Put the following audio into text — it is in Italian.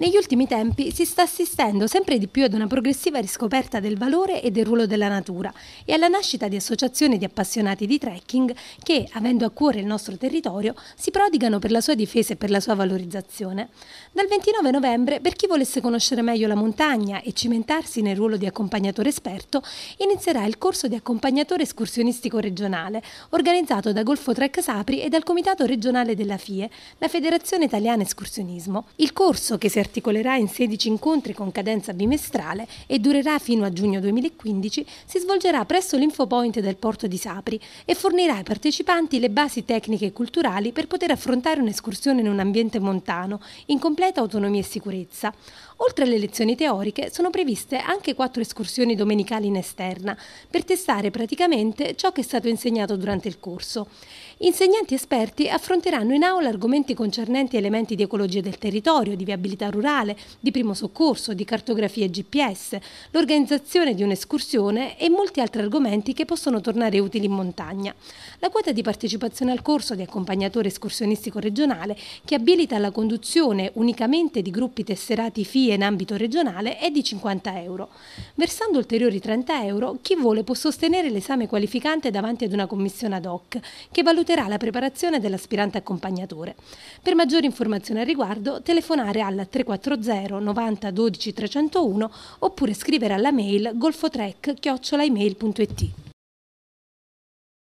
Negli ultimi tempi si sta assistendo sempre di più ad una progressiva riscoperta del valore e del ruolo della natura e alla nascita di associazioni di appassionati di trekking che, avendo a cuore il nostro territorio, si prodigano per la sua difesa e per la sua valorizzazione. Dal 29 novembre, per chi volesse conoscere meglio la montagna e cimentarsi nel ruolo di accompagnatore esperto, inizierà il corso di accompagnatore escursionistico regionale, organizzato da Golfo Trek Sapri e dal Comitato regionale della FIE, la Federazione Italiana Escursionismo. Il corso, che si articolerà in 16 incontri con cadenza bimestrale e durerà fino a giugno 2015, si svolgerà presso l'Infopoint del porto di Sapri e fornirà ai partecipanti le basi tecniche e culturali per poter affrontare un'escursione in un ambiente montano, in completa autonomia e sicurezza. Oltre alle lezioni teoriche, sono previste anche quattro escursioni domenicali in esterna, per testare praticamente ciò che è stato insegnato durante il corso. Insegnanti esperti affronteranno in aula argomenti concernenti elementi di ecologia del territorio, di viabilità rurale, di primo soccorso, di cartografia e GPS, l'organizzazione di un'escursione e molti altri argomenti che possono tornare utili in montagna. La quota di partecipazione al corso di accompagnatore escursionistico regionale, che abilita alla conduzione unicamente di gruppi tesserati FIE in ambito regionale, è di 50 euro. Versando ulteriori 30 euro, chi vuole può sostenere l'esame qualificante davanti ad una commissione ad hoc, che valuterà la preparazione dell'aspirante accompagnatore. Per maggiori informazioni al riguardo, telefonare al 340 90 12 301 oppure scrivere alla mail golfotrek-email.it.